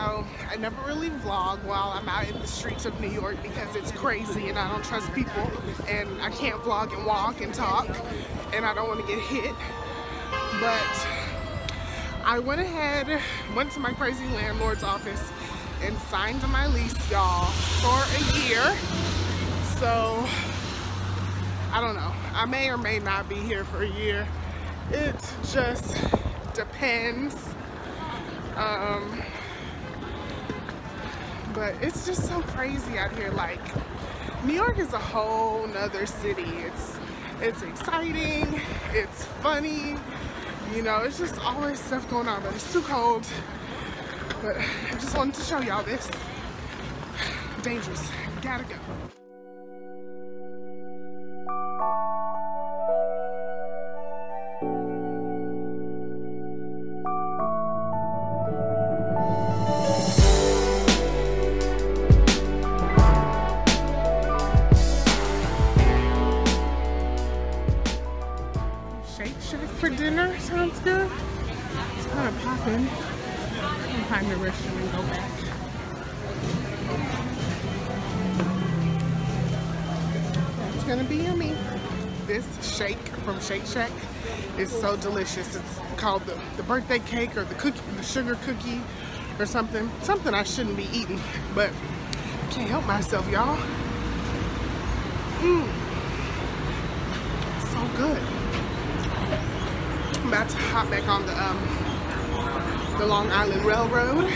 so I never really vlog while I'm out in the streets of New York because it's crazy and I don't trust people and I can't vlog and walk and talk and I don't want to get hit. But I went ahead, went to my crazy landlord's office and signed my lease, y'all, for a year. So, I don't know. I may or may not be here for a year. It just depends. Um, but it's just so crazy out here. Like, New York is a whole nother city. It's it's exciting, it's funny, you know, it's just always stuff going on, but it's too cold. But I just wanted to show y'all this. Dangerous, gotta go. Gonna be yummy. This shake from Shake Shack is so delicious. It's called the, the birthday cake or the cookie, the sugar cookie or something. Something I shouldn't be eating, but I can't help myself, y'all. Mmm. So good. I'm about to hop back on the um, the Long Island Railroad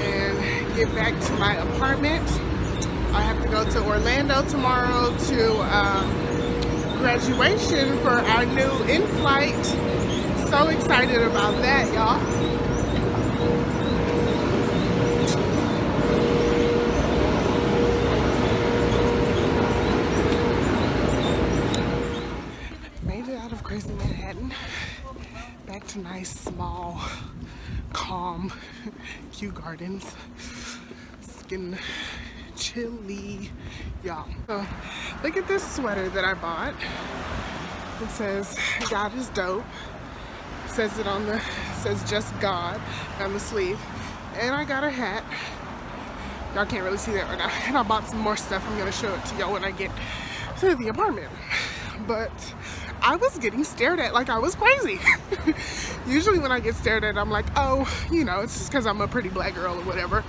and get back to my apartment. I have to go to Orlando tomorrow to um, graduation for our new in-flight. So excited about that, y'all. Made it out of crazy Manhattan. Back to nice, small, calm Kew Gardens. Getting chilly, y'all. So, look at this sweater that I bought. It says, God is dope. It says it on the, says just God on the sleeve. And I got a hat. Y'all can't really see that right now. And I bought some more stuff. I'm gonna show it to y'all when I get to the apartment. But I was getting stared at like I was crazy. Usually when I get stared at, I'm like, oh, you know, it's just because I'm a pretty black girl or whatever.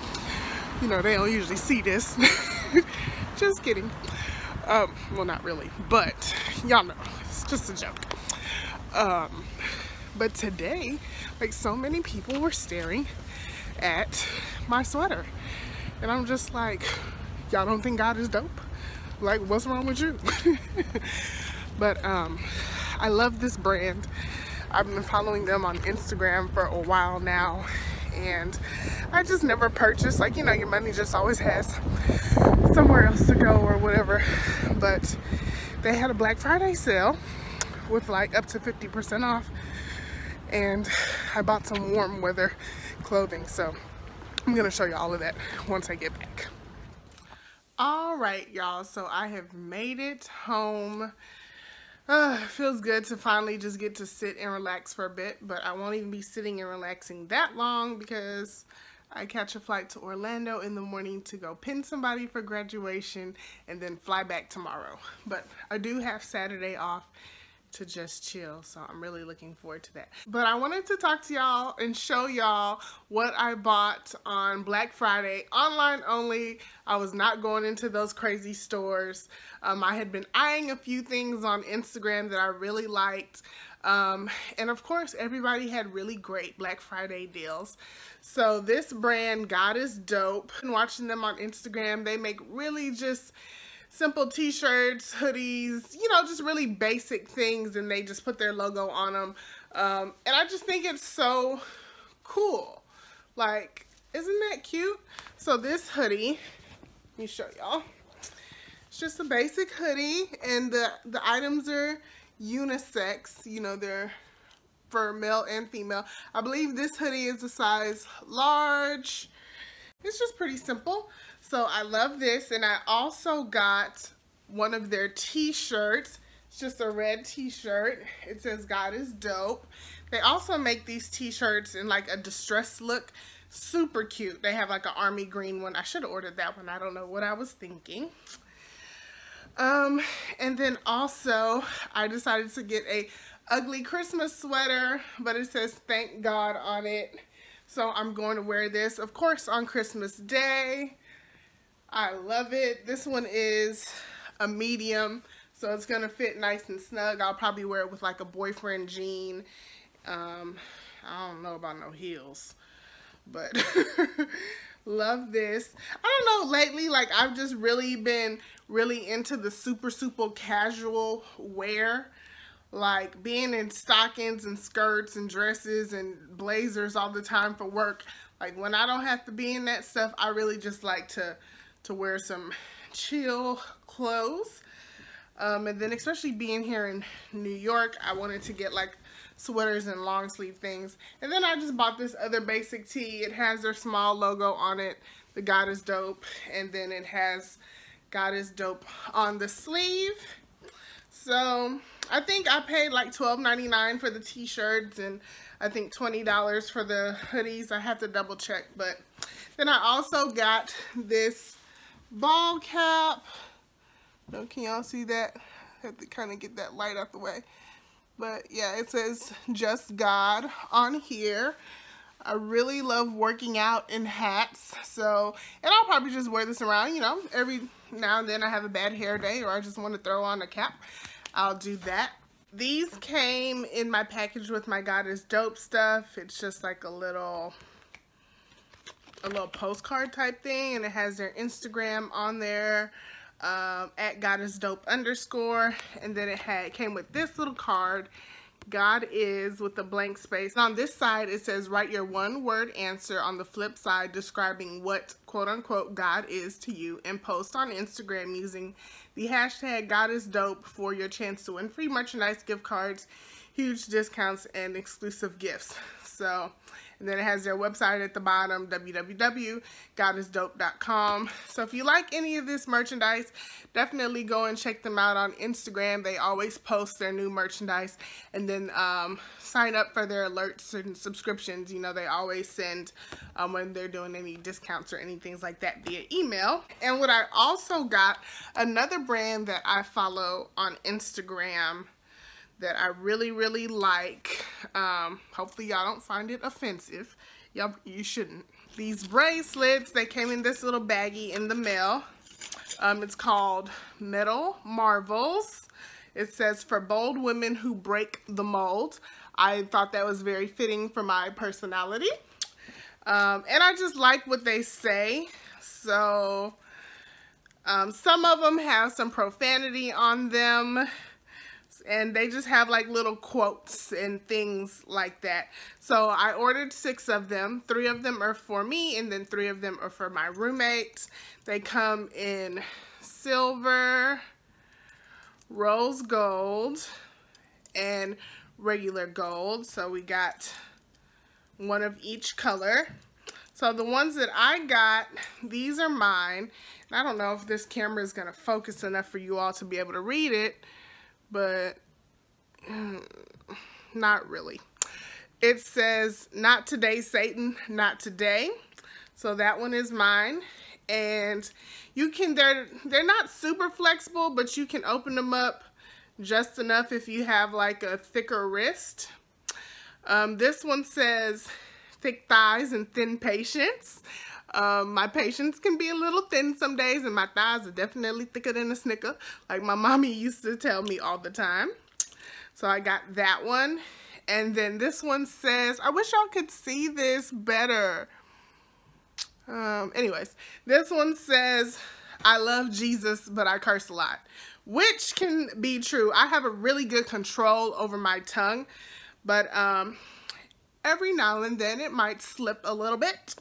You know, they don't usually see this. just kidding. Um, well, not really, but y'all know, it's just a joke. Um, but today, like so many people were staring at my sweater. And I'm just like, y'all don't think God is dope? Like, what's wrong with you? but um, I love this brand. I've been following them on Instagram for a while now. And I just never purchased, like, you know, your money just always has somewhere else to go or whatever. But they had a Black Friday sale with like up to 50% off. And I bought some warm weather clothing. So I'm gonna show you all of that once I get back. All right, y'all, so I have made it home. Uh, feels good to finally just get to sit and relax for a bit, but I won't even be sitting and relaxing that long because I catch a flight to Orlando in the morning to go pin somebody for graduation and then fly back tomorrow. But I do have Saturday off to just chill. So I'm really looking forward to that. But I wanted to talk to y'all and show y'all what I bought on Black Friday, online only. I was not going into those crazy stores. Um, I had been eyeing a few things on Instagram that I really liked. Um, and of course, everybody had really great Black Friday deals. So this brand, God is Dope, and watching them on Instagram, they make really just simple t-shirts, hoodies, you know, just really basic things and they just put their logo on them. Um, and I just think it's so cool. Like, isn't that cute? So this hoodie, let me show y'all. It's just a basic hoodie and the, the items are unisex, you know, they're for male and female. I believe this hoodie is a size large. It's just pretty simple. So I love this. And I also got one of their t-shirts. It's just a red t-shirt. It says God is dope. They also make these t-shirts in like a distressed look. Super cute. They have like an army green one. I should have ordered that one. I don't know what I was thinking. Um, and then also I decided to get a ugly Christmas sweater, but it says thank God on it. So I'm going to wear this, of course, on Christmas Day. I love it. This one is a medium, so it's going to fit nice and snug. I'll probably wear it with like a boyfriend jean. Um, I don't know about no heels, but love this. I don't know, lately, like I've just really been really into the super, super casual wear like being in stockings and skirts and dresses and blazers all the time for work like when I don't have to be in that stuff I really just like to to wear some chill clothes um, and then especially being here in New York I wanted to get like sweaters and long sleeve things and then I just bought this other basic tee it has their small logo on it the God is dope and then it has God is dope on the sleeve so I think I paid like $12.99 for the t-shirts and I think $20 for the hoodies. I have to double check. But then I also got this ball cap. No, can y'all see that? I have to kind of get that light out the way. But yeah, it says Just God on here. I really love working out in hats. So, and I'll probably just wear this around, you know, every now and then I have a bad hair day or I just want to throw on a cap. I'll do that. These came in my package with my God is Dope stuff. It's just like a little a little postcard type thing and it has their Instagram on there um, at God is Dope underscore and then it had came with this little card God is with a blank space. On this side, it says write your one word answer on the flip side describing what quote unquote God is to you and post on Instagram using the hashtag God is dope for your chance to win free merchandise, gift cards, huge discounts, and exclusive gifts. So and then it has their website at the bottom, www.godisdope.com. So if you like any of this merchandise, definitely go and check them out on Instagram. They always post their new merchandise. And then um, sign up for their alerts and subscriptions. You know, they always send um, when they're doing any discounts or anything like that via email. And what I also got, another brand that I follow on Instagram that I really, really like. Um, hopefully y'all don't find it offensive. Y'all, you shouldn't. These bracelets, they came in this little baggie in the mail. Um, it's called Metal Marvels. It says, for bold women who break the mold. I thought that was very fitting for my personality. Um, and I just like what they say. So, um, some of them have some profanity on them and they just have like little quotes and things like that. So I ordered six of them. Three of them are for me and then three of them are for my roommates. They come in silver, rose gold, and regular gold. So we got one of each color. So the ones that I got, these are mine. I don't know if this camera is going to focus enough for you all to be able to read it but not really. It says, not today, Satan, not today. So that one is mine. And you can, they're, they're not super flexible, but you can open them up just enough if you have like a thicker wrist. Um, this one says thick thighs and thin patience. Um, my patience can be a little thin some days and my thighs are definitely thicker than a snicker like my mommy used to tell me all the time. So I got that one. And then this one says, I wish y'all could see this better. Um, anyways, this one says, I love Jesus, but I curse a lot. Which can be true. I have a really good control over my tongue. But um, every now and then it might slip a little bit.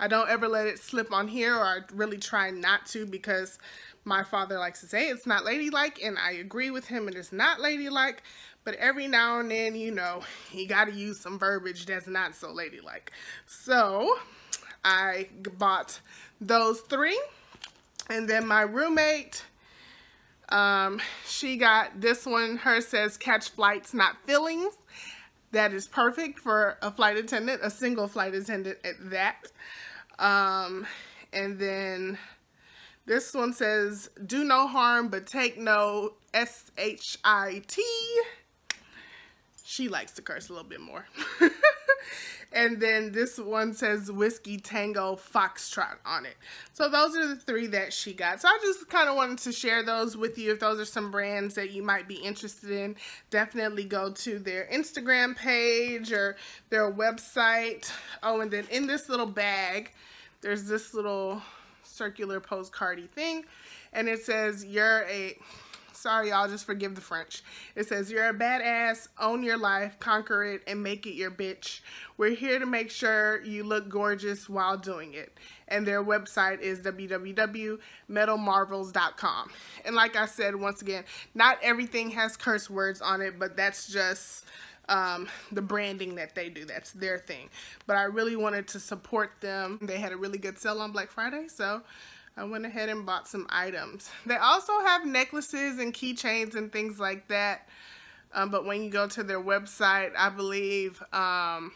I don't ever let it slip on here or I really try not to because my father likes to say it's not ladylike and I agree with him it is not ladylike. But every now and then you know you got to use some verbiage that's not so ladylike. So I bought those three and then my roommate um, she got this one. Her says catch flights not feelings. That is perfect for a flight attendant, a single flight attendant at that. Um, and then this one says, do no harm, but take no S-H-I-T. She likes to curse a little bit more. and then this one says Whiskey Tango Foxtrot on it. So those are the three that she got. So I just kind of wanted to share those with you. If those are some brands that you might be interested in, definitely go to their Instagram page or their website. Oh, and then in this little bag, there's this little circular postcardy thing. And it says, you're a Sorry, y'all, just forgive the French. It says, you're a badass, own your life, conquer it, and make it your bitch. We're here to make sure you look gorgeous while doing it. And their website is www.metalmarvels.com. And like I said, once again, not everything has curse words on it, but that's just um, the branding that they do. That's their thing. But I really wanted to support them. They had a really good sale on Black Friday, so I went ahead and bought some items. They also have necklaces and keychains and things like that. Um, but when you go to their website, I believe um,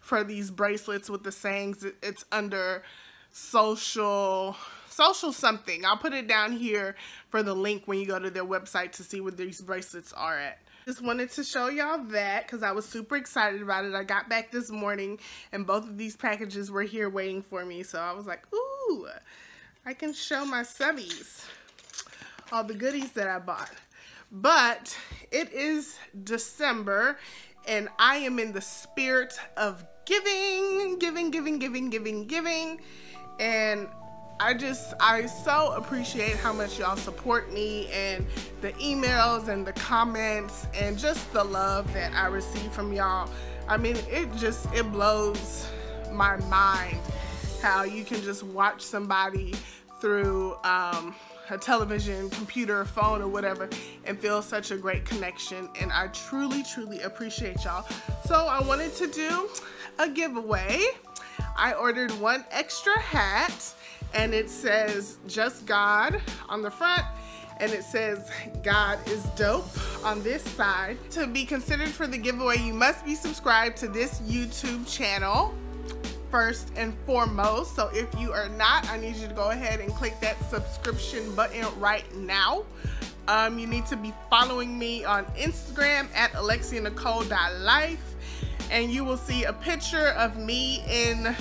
for these bracelets with the sayings, it's under social social something. I'll put it down here for the link when you go to their website to see what these bracelets are at. Just wanted to show y'all that because I was super excited about it. I got back this morning and both of these packages were here waiting for me. So I was like, ooh, I can show my subbies all the goodies that I bought. But it is December and I am in the spirit of giving, giving, giving, giving, giving, giving. And I just, I so appreciate how much y'all support me and the emails and the comments and just the love that I receive from y'all. I mean, it just, it blows my mind how you can just watch somebody through um, a television, computer, phone, or whatever, and feel such a great connection. And I truly, truly appreciate y'all. So I wanted to do a giveaway. I ordered one extra hat, and it says Just God on the front, and it says God is dope on this side. To be considered for the giveaway, you must be subscribed to this YouTube channel first and foremost. So if you are not, I need you to go ahead and click that subscription button right now. Um, you need to be following me on Instagram at alexianicole.life and you will see a picture of me in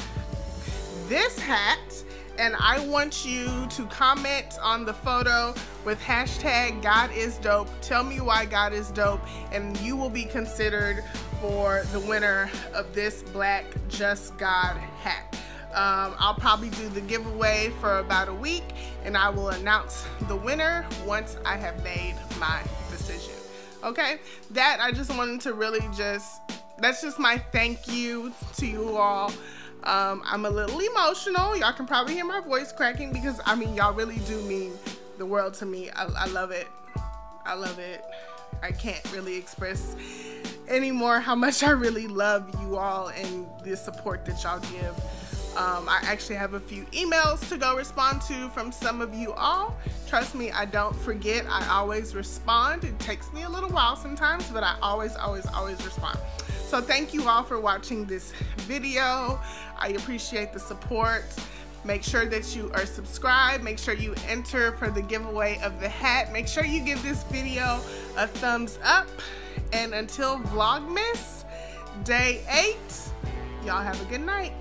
this hat and I want you to comment on the photo with hashtag God is dope. Tell me why God is dope and you will be considered for the winner of this black Just God hat. Um, I'll probably do the giveaway for about a week and I will announce the winner once I have made my decision. Okay, that I just wanted to really just, that's just my thank you to you all. Um, I'm a little emotional. Y'all can probably hear my voice cracking because I mean, y'all really do mean the world to me. I, I love it. I love it. I can't really express anymore how much I really love you all and the support that y'all give. Um, I actually have a few emails to go respond to from some of you all. Trust me, I don't forget. I always respond. It takes me a little while sometimes, but I always, always, always respond. So thank you all for watching this video. I appreciate the support. Make sure that you are subscribed. Make sure you enter for the giveaway of the hat. Make sure you give this video a thumbs up. And until Vlogmas, day eight, y'all have a good night.